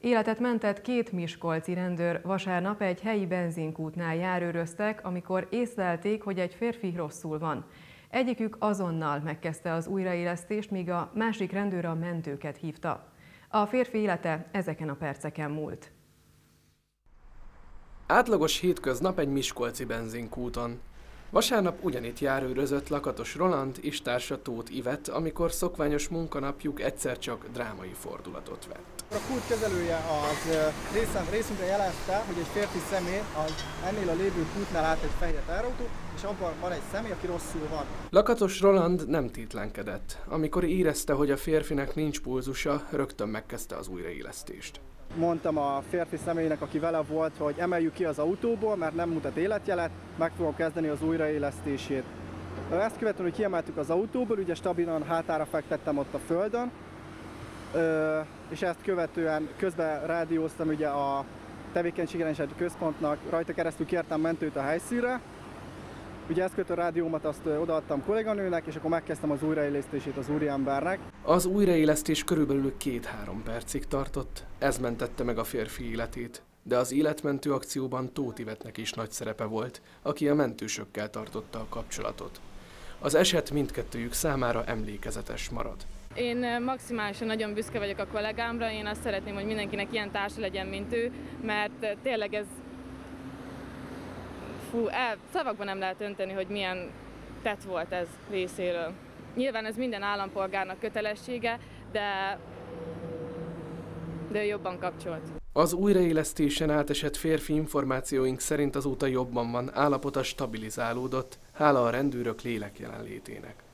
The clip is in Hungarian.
Életet mentett két miskolci rendőr vasárnap egy helyi benzinkútnál járőröztek, amikor észlelték, hogy egy férfi rosszul van. Egyikük azonnal megkezdte az újraélesztést, míg a másik rendőr a mentőket hívta. A férfi élete ezeken a perceken múlt. Átlagos hétköznap egy miskolci benzinkúton. Vasárnap ugyanitt járőrözött Lakatos Roland és társa Tóth Ivet, amikor szokványos munkanapjuk egyszer csak drámai fordulatot vett. A kút kezelője az részem, részünkre jelezte, hogy egy férfi személy az ennél a lévő kútnál állt egy fehér teherautó, és abban van egy személy, aki rosszul van. Lakatos Roland nem tétlenkedett. Amikor érezte, hogy a férfinek nincs pulzusa, rögtön megkezdte az újraélesztést. Mondtam a férfi személynek, aki vele volt, hogy emeljük ki az autóból, mert nem mutat életjelet, meg fogom kezdeni az újraélesztését. Ezt követően, hogy kiemeltük az autóból, ugye stabilan hátára fektettem ott a földön, és ezt követően közben rádióztam ugye a tevékenységelenségi központnak, rajta keresztül kértem mentőt a helyszínre, Ugye ezt kötő rádiómat azt odaadtam kolléganőnek, és akkor megkezdtem az újraélesztését az úriembernek. Az újraélesztés körülbelül két-három percig tartott, ez mentette meg a férfi életét. De az életmentő akcióban Tóth Ivetnek is nagy szerepe volt, aki a mentősökkel tartotta a kapcsolatot. Az eset mindkettőjük számára emlékezetes marad. Én maximálisan nagyon büszke vagyok a kollégámra, én azt szeretném, hogy mindenkinek ilyen társa legyen, mint ő, mert tényleg ez fú, el, szavakban nem lehet önteni, hogy milyen tett volt ez részéről. Nyilván ez minden állampolgárnak kötelessége, de, de jobban kapcsolt. Az újraélesztésen átesett férfi információink szerint azóta jobban van, állapota stabilizálódott, hála a rendőrök lélek jelenlétének.